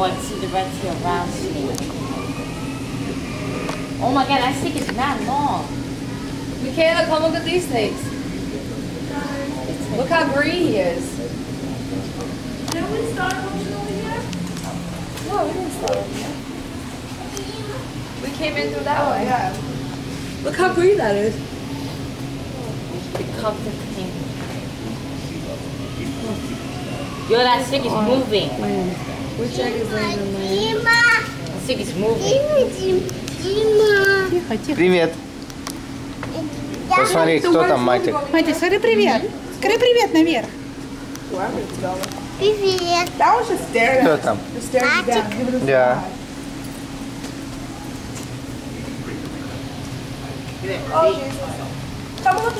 Oh, I see the red tail round snake. Oh my god, I think it's not long. Michaela, come look at these snakes. Look how green he is. Did we start motion over here? No, we didn't start over here. We came in through that way. Yeah. Look how green that is. The comfort thing. Yo, that stick is moving. Which egg is laying in my Дима, The stick is moving. Тихо, тихо. Привет. Посмотри, кто там, Матик. Мати, скажи привет. Скажи привет наверх. Привет. Кто там? Us Да. Oh, look